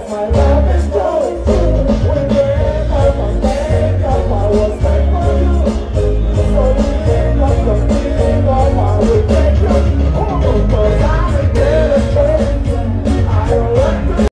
of my life.